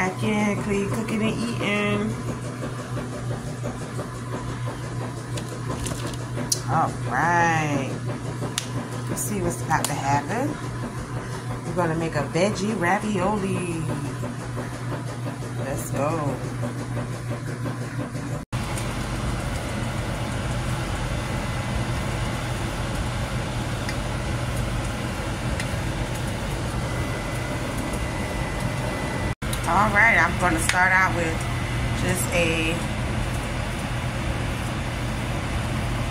back in, clean cooking and eating. All right. Let's see what's about to happen. We're gonna make a veggie ravioli. Let's go. All right, I'm going to start out with just a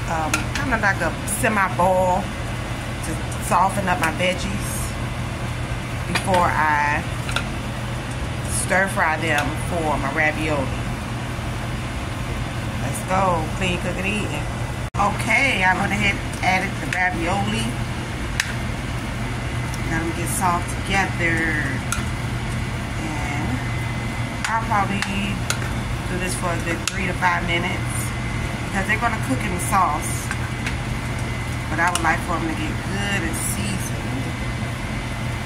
um, kind of like a semi-boil to soften up my veggies before I stir fry them for my ravioli. Let's go, clean, cook, and eating. Okay, I went ahead and added the ravioli. Now we get salt together. I'll probably do this for a good three to five minutes because they're going to cook in the sauce. But I would like for them to get good and seasoned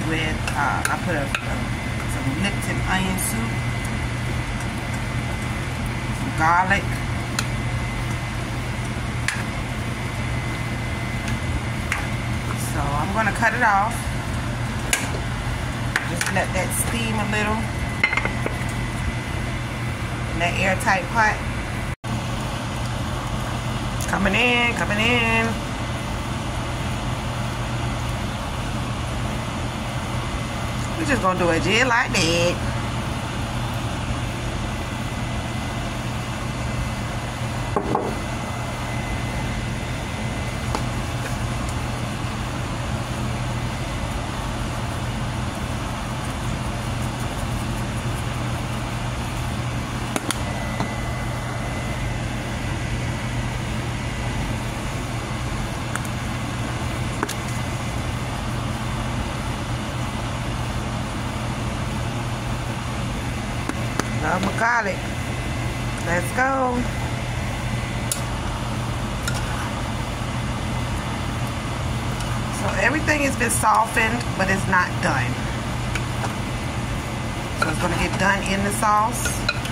with, uh, I put a, a, some Lipton onion soup, some garlic, so I'm going to cut it off. Just let that steam a little that airtight pot. Coming in, coming in. We're just gonna do it just like that. Love my garlic. Let's go. So everything has been softened, but it's not done. So it's going to get done in the sauce.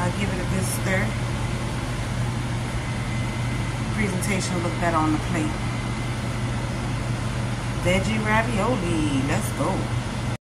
I'll give it a good stir. Presentation look better on the plate. Veggie ravioli. Let's go.